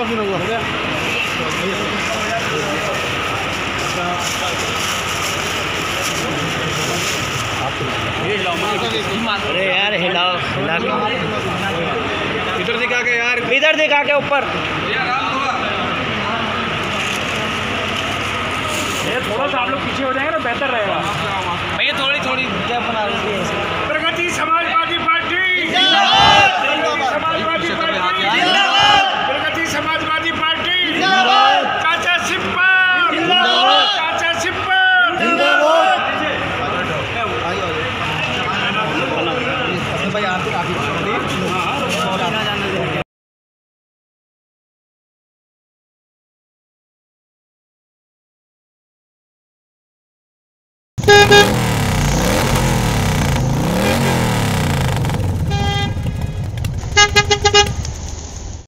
Coffee ना हुआ हो गया अरे यार हिलाओ हिला इधर दिखा के यार। इधर दिखा के ऊपर। थोड़ा सा आप लोग पीछे हो जाएँगे ना बेहतर रहेगा।